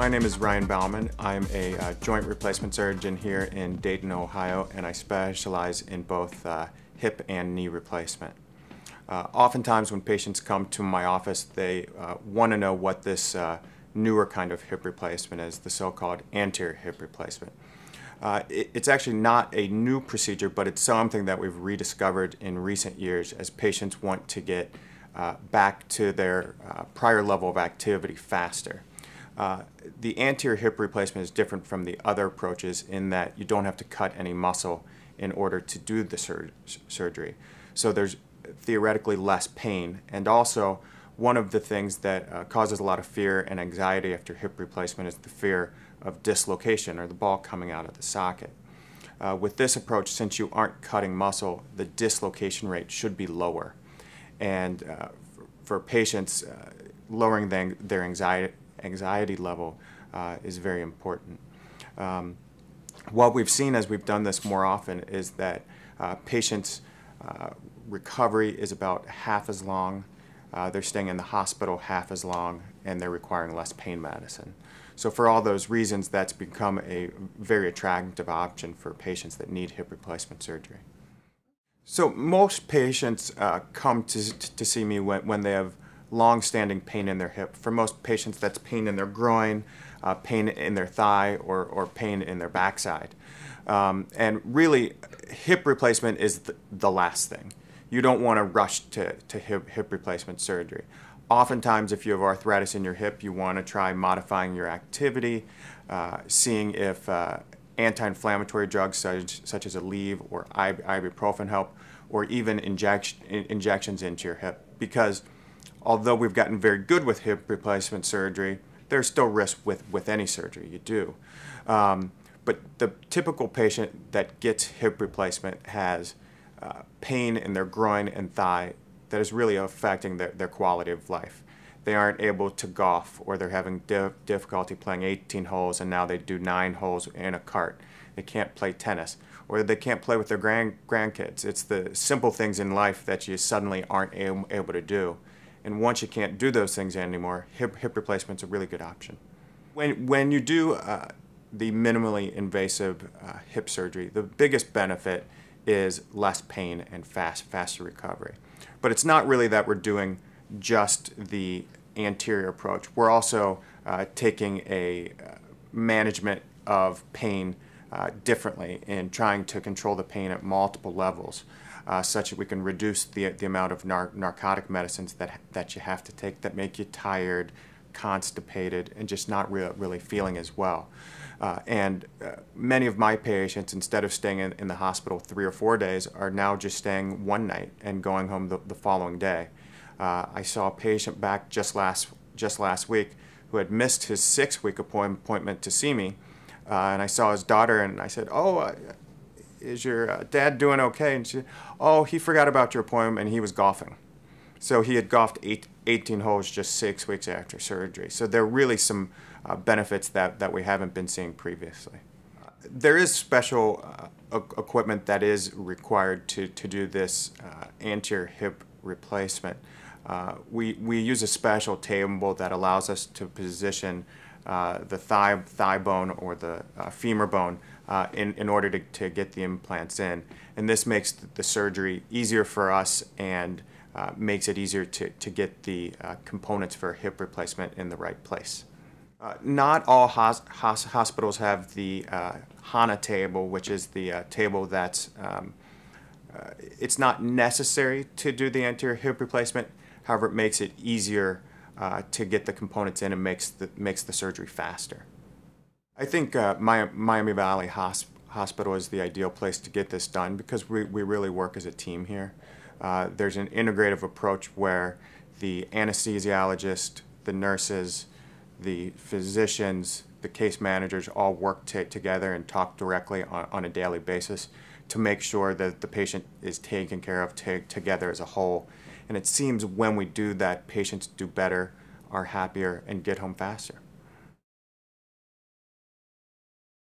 My name is Ryan Bauman. I'm a uh, joint replacement surgeon here in Dayton, Ohio, and I specialize in both uh, hip and knee replacement. Uh, oftentimes when patients come to my office, they uh, want to know what this uh, newer kind of hip replacement is, the so-called anterior hip replacement. Uh, it, it's actually not a new procedure, but it's something that we've rediscovered in recent years as patients want to get back to their prior level of activity faster. Uh, the anterior hip replacement is different from the other approaches in that you don't have to cut any muscle in order to do the sur surgery. So there's theoretically less pain. And also, one of the things that uh, causes a lot of fear and anxiety after hip replacement is the fear of dislocation or the ball coming out of the socket. Uh, with this approach, since you aren't cutting muscle, the dislocation rate should be lower. And uh, for, for, patients, uh, lowering the, their anxiety, anxiety level uh, is very important. Um, what we've seen as we've done this more often is that uh, patients' uh, recovery is about half as long, uh, they're staying in the hospital half as long, and they're requiring less pain medicine. So for all those reasons, that's become a very attractive option for patients that need hip replacement surgery. So most patients uh, come to, to see me when, when they have long-standing pain in their hip. For most patients, that's pain in their groin, uh, pain in their thigh, or, or pain in their backside. Um, and really, hip replacement is the, the last thing. You don't want to rush to, to hip, hip replacement surgery. Oftentimes, if you have arthritis in your hip, you want to try modifying your activity, uh, seeing if uh, anti-inflammatory drugs such, such as Aleve or ibuprofen help, or even injection, injections into your hip. Because although we've gotten very good with hip replacement surgery, there's still risk with, with any surgery you do. Um, but the typical patient that gets hip replacement has uh, pain in their groin and thigh that is really affecting their, their quality of life. They aren't able to golf or they're having difficulty playing 18 holes and now they do nine holes in a cart. They can't play tennis or they can't play with their grand grandkids. It's the simple things in life that you suddenly aren't able to do. And once you can't do those things anymore, hip, hip replacement is a really good option. When, when you do uh, the minimally invasive uh, hip surgery, the biggest benefit is less pain and fast, faster recovery. But it's not really that we're doing just the anterior approach. We're also uh, taking a uh, management of pain uh, differently and trying to control the pain at multiple levels uh, such that we can reduce the, the amount of nar narcotic medicines that, that you have to take that make you tired, constipated, and just not re really feeling as well. Uh, and uh, many of my patients, instead of staying in, in, the hospital three or four days, are now just staying one night and going home the, the following day. Uh, I saw a patient back just last, just last week who had missed his six-week appointment to see me, uh, and I saw his daughter, and I said, "Oh, is your uh, dad doing okay? And she, oh, he forgot about your appointment and he was golfing. So he had golfed eight, 18 holes just six weeks after surgery. So there are really some uh, benefits that, that we haven't been seeing previously. there is special uh, equipment that is required to, to do this uh, anterior hip replacement. Uh, we, we use a special table that allows us to position uh, the thigh, thigh bone or the uh, femur bone uh, in, in order to, to get the implants in. And this makes the surgery easier for us and uh, makes it easier to, to get the uh, components for hip replacement in the right place. Not all hos hos hospitals have the HANA table, which is the table that's, um, it's not necessary to do the anterior hip replacement. However, it makes it easier to get the components in and makes the, makes the surgery faster. I think uh, Miami Valley Hosp Hospital is the ideal place to get this done because we, we really work as a team here. Uh, there's an integrative approach where the anesthesiologist, the nurses, the physicians, the case managers all work together and talk directly on, on, a daily basis to make sure that the patient is taken care of together as a whole. And it seems when we do that, patients do better, are happier, and get home faster.